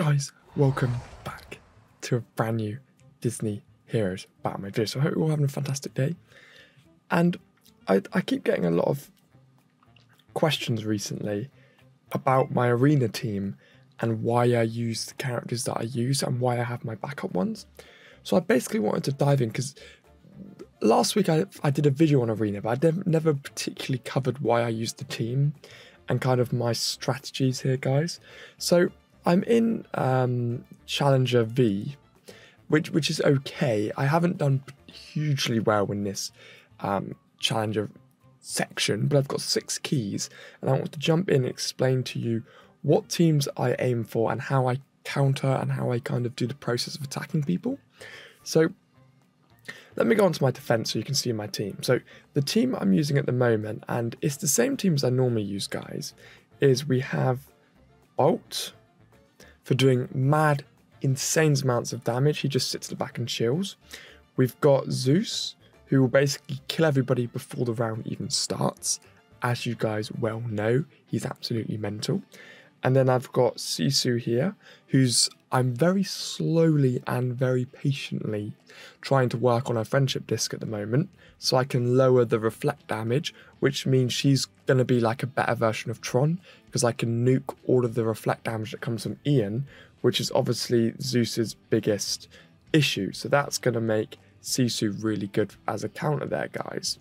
Guys, welcome back to a brand new Disney Heroes Battle Mode video. So I hope you're all having a fantastic day. And I, I keep getting a lot of questions recently about my arena team and why I use the characters that I use and why I have my backup ones. So I basically wanted to dive in because last week I, I did a video on arena, but I never particularly covered why I use the team and kind of my strategies here, guys. So I'm in um, Challenger V, which which is okay. I haven't done hugely well in this um, Challenger section, but I've got six keys, and I want to jump in and explain to you what teams I aim for and how I counter and how I kind of do the process of attacking people. So let me go on to my defense so you can see my team. So the team I'm using at the moment, and it's the same team as I normally use, guys, is we have Bolt, for doing mad, insane amounts of damage. He just sits at the back and chills. We've got Zeus, who will basically kill everybody before the round even starts. As you guys well know, he's absolutely mental. And then I've got Sisu here, who's I'm very slowly and very patiently trying to work on her friendship disc at the moment, so I can lower the reflect damage, which means she's going to be like a better version of Tron, because I can nuke all of the reflect damage that comes from Ian, which is obviously Zeus's biggest issue. So that's going to make Sisu really good as a counter there, guys.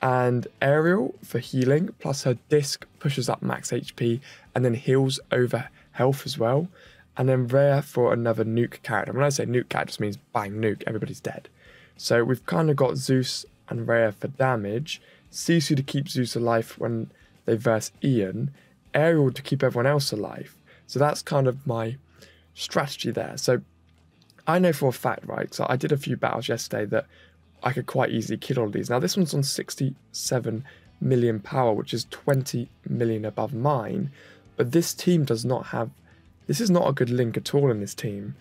And Ariel for healing, plus her disc pushes up max HP and then heals over health as well. And then Rhea for another nuke character. When I say nuke character, just means bang, nuke, everybody's dead. So we've kind of got Zeus and Rhea for damage, Sisu to keep Zeus alive when they verse Ian, Ariel to keep everyone else alive. So that's kind of my strategy there. So I know for a fact, right? So I did a few battles yesterday that I could quite easily kill all of these. Now this one's on 67 million power, which is 20 million above mine. But this team does not have. This is not a good link at all in this team.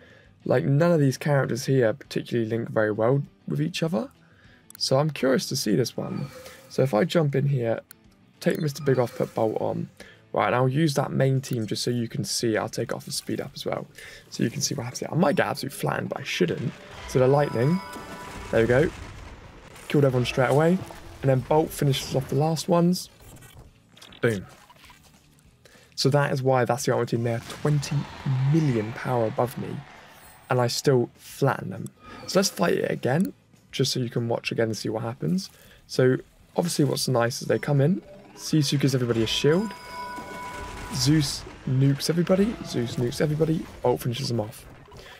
Like none of these characters here particularly link very well with each other. So I'm curious to see this one. So if I jump in here, take Mr. Big off, put Bolt on, Right, and I'll use that main team just so you can see. I'll take off the speed up as well. So you can see what happens here. I might get absolutely flattened, but I shouldn't. So the lightning, there we go. Killed everyone straight away. And then Bolt finishes off the last ones. Boom. So that is why that's the armor team. They're 20 million power above me. And I still flatten them. So let's fight it again. Just so you can watch again and see what happens. So obviously what's nice is they come in. Sisu gives everybody a shield. Zeus nukes everybody, Zeus nukes everybody, Bolt finishes them off.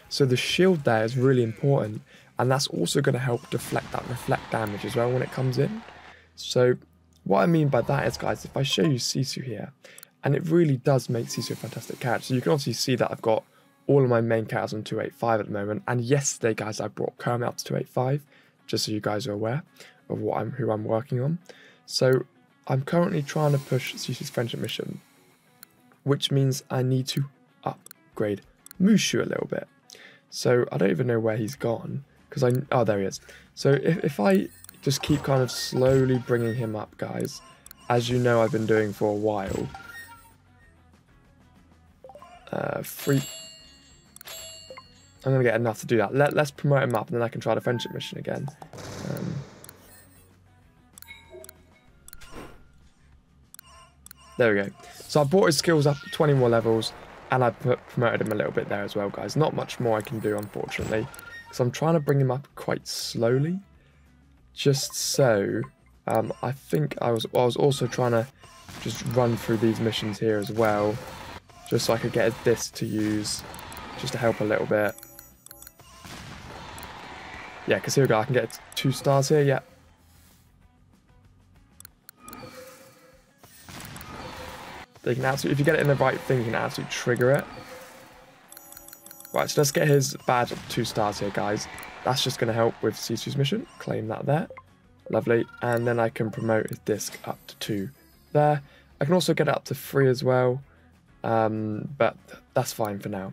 So the shield there is really important, and that's also going to help deflect that reflect damage as well when it comes in. So what I mean by that is, guys, if I show you Sisu here, and it really does make Sisu a fantastic character. So you can obviously see that I've got all of my main characters on 285 at the moment, and yesterday, guys, I brought Kermit up to 285, just so you guys are aware of what I'm who I'm working on. So I'm currently trying to push Sisu's friendship mission which means I need to upgrade Mushu a little bit. So I don't even know where he's gone because I oh there he is. So if, if I just keep kind of slowly bringing him up, guys, as you know I've been doing for a while. Uh, free. I'm gonna get enough to do that. Let Let's promote him up, and then I can try the friendship mission again. Um, there we go. So I brought his skills up 20 more levels and I promoted him a little bit there as well, guys. Not much more I can do, unfortunately, because I'm trying to bring him up quite slowly. Just so, um, I think I was, I was also trying to just run through these missions here as well, just so I could get this to use, just to help a little bit. Yeah, because here we go, I can get two stars here, yeah. They can absolutely, if you get it in the right thing, you can absolutely trigger it. Right, so let's get his up two stars here, guys. That's just going to help with Sisu's mission. Claim that there. Lovely. And then I can promote his disc up to two there. I can also get it up to three as well. Um, but that's fine for now.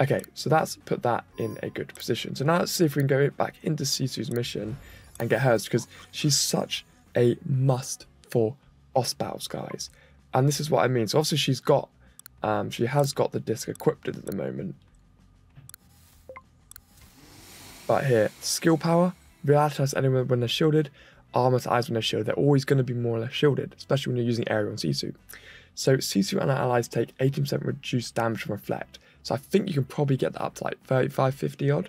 Okay, so that's put that in a good position. So now let's see if we can go back into Sisu's mission and get hers because she's such a must for boss battles, guys. And this is what I mean. So obviously she's got Um, she has got the disc equipped at the moment. But here, skill power, revitalize anyone when they're shielded, armor to eyes when they're shielded. They're always going to be more or less shielded, especially when you're using Ariel and Sisu. So Sisu and allies take 18% reduced damage from Reflect. So I think you can probably get that up to like 35, 50 odd.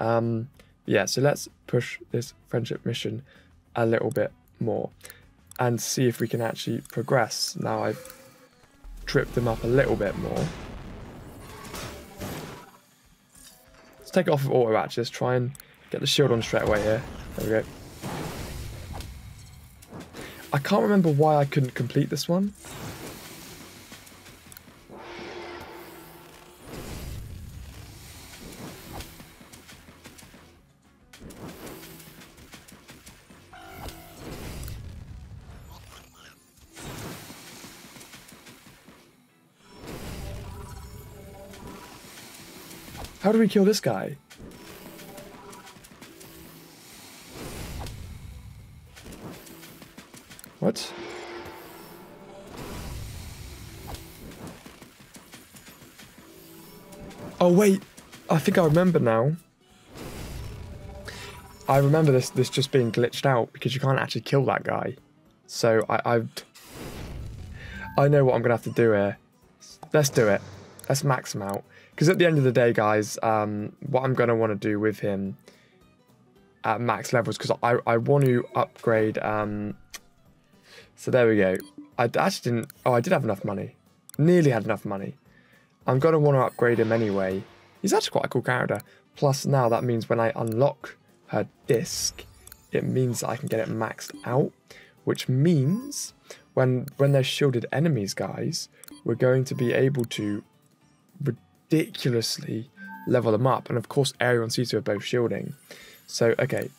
Um, yeah, so let's push this friendship mission a little bit more and see if we can actually progress. Now I've tripped them up a little bit more. Take it off of auto actually. Let's try and get the shield on straight away here. There we go. I can't remember why I couldn't complete this one. How do we kill this guy? What? Oh wait, I think I remember now. I remember this this just being glitched out because you can't actually kill that guy. So I I, I know what I'm gonna have to do here. Let's do it. Let's max him out. Because at the end of the day, guys, um, what I'm gonna want to do with him at max levels, because I I want to upgrade. Um, so there we go. I actually didn't. Oh, I did have enough money. Nearly had enough money. I'm going to want to upgrade him anyway. He's actually quite a cool character. Plus now that means when I unlock her disc, it means that I can get it maxed out. Which means when when there's shielded enemies, guys, we're going to be able to ridiculously level them up. And of course, Ariel and Sisu are both shielding. So, okay.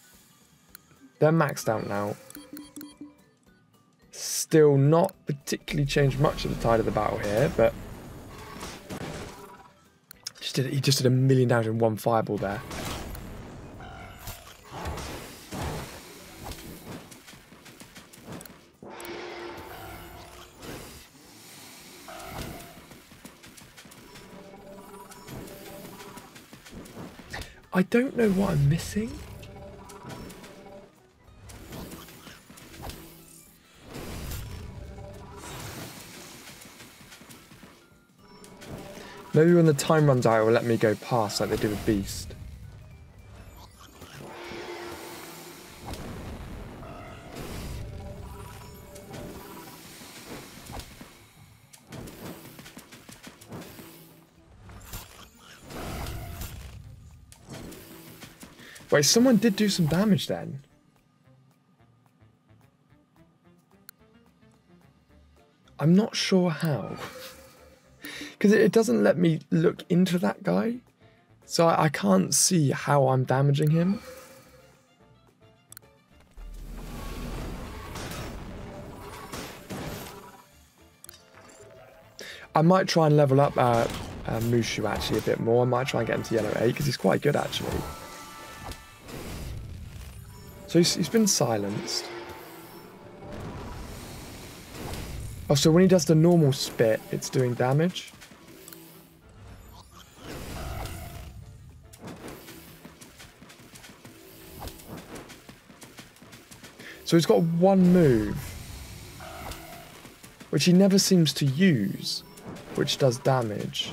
They're maxed out now. Still not particularly changed much of the tide of the battle here, but just did, he just did a million damage in one fireball there. I don't know what I'm missing. Maybe when the time runs out, it will let me go past like they did with Beast. Wait, someone did do some damage then. I'm not sure how. Because it, doesn't let me look into that guy. So I, can't see how I'm damaging him. I might try and level up uh, uh, Mushu actually a bit more. I might try and get into yellow 8 because he's quite good actually. So he's, he's been silenced. Oh, so when he does the normal spit, it's doing damage? So he's got one move, which he never seems to use, which does damage.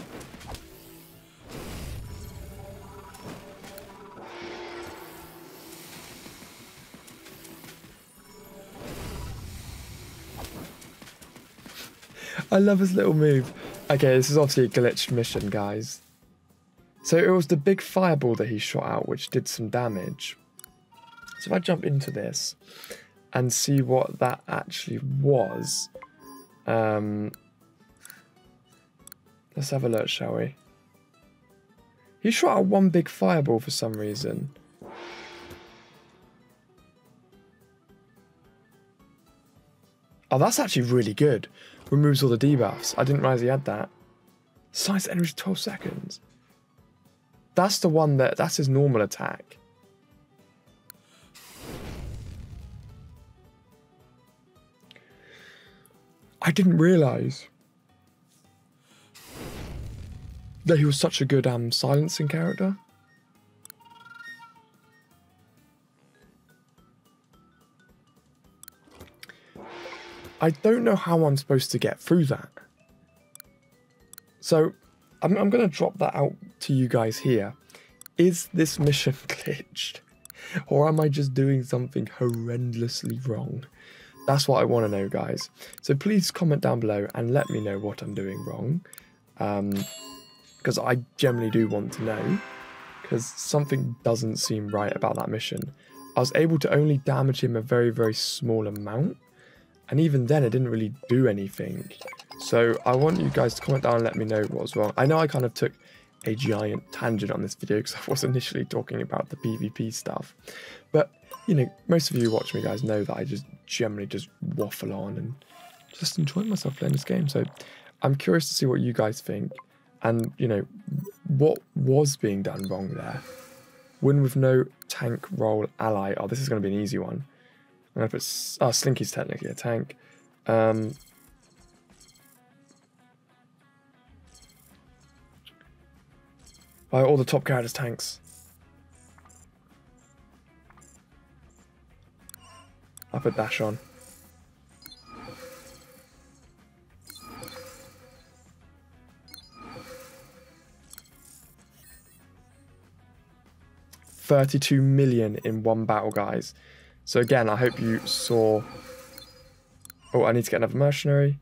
I love his little move. Okay, this is obviously a glitched mission, guys. So it was the big fireball that he shot out, which did some damage. So if I jump into this and see what that actually was, um, let's have a look, shall we? He shot out one big fireball for some reason. Oh, that's actually really good. Removes all the debuffs. I didn't realize he had that. Size energy 12 seconds. That's the one that, that's his normal attack. I didn't realize. that he was such a good um silencing character. I don't know how I'm supposed to get through that. So I'm, I'm going to drop that out to you guys here. Is this mission glitched? Or am I just doing something horrendously wrong? That's what I want to know, guys. So please comment down below and let me know what I'm doing wrong. Because um, I generally do want to know. Because something doesn't seem right about that mission. I was able to only damage him a very, very small amount. And even then, it didn't really do anything. So I want you guys to comment down and let me know what was wrong. I know I kind of took a giant tangent on this video because I was initially talking about the PvP stuff. But, you know, most of you watch me guys know that I just generally just waffle on and just enjoy myself playing this game. So I'm curious to see what you guys think and, you know, what was being done wrong there. Win with no tank role ally. Oh, this is going to be an easy one. I'm going to put... Oh, Slinky's technically a tank. Um, all the top characters tanks. I put dash on. Thirty-two million in one battle, guys. So again, I hope you saw. Oh, I need to get another mercenary.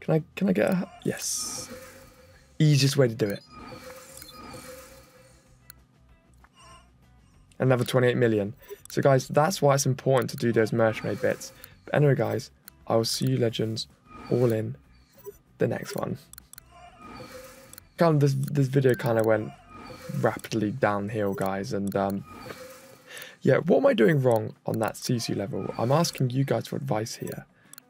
Can I? Can I get a? Yes. Easiest way to do it. Another 28 million. So guys, that's why it's important to do those mercenary bits. But anyway, guys, I will see you legends all in the next one. Kind of this this video kind of went rapidly downhill, guys, and um, yeah, what am I doing wrong on that Sisu level? I'm asking you guys for advice here.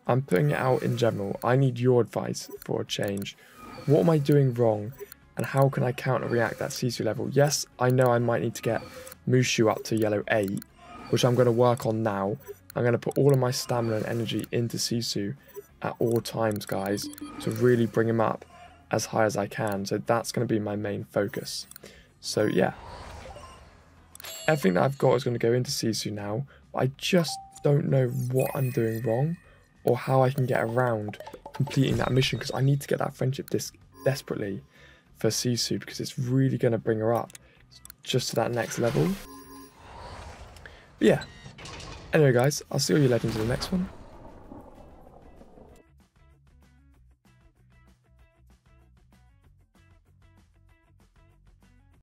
I'm putting it out in general. I need your advice for a change. What am I doing wrong? And how can I counter react that Sisu level? Yes, I know I might need to get Mushu up to yellow 8, which I'm going to work on now. I'm going to put all of my stamina and energy into Sisu at all times, guys, to really bring him up as high as I can. So that's going to be my main focus. So yeah, everything that I've got is going to go into Sisu now. I just don't know what I'm doing wrong or how I can get around completing that mission because I need to get that friendship disc desperately for Sisu because it's really going to bring her up just to that next level. But yeah. Anyway guys, I'll see all you legends in the next one.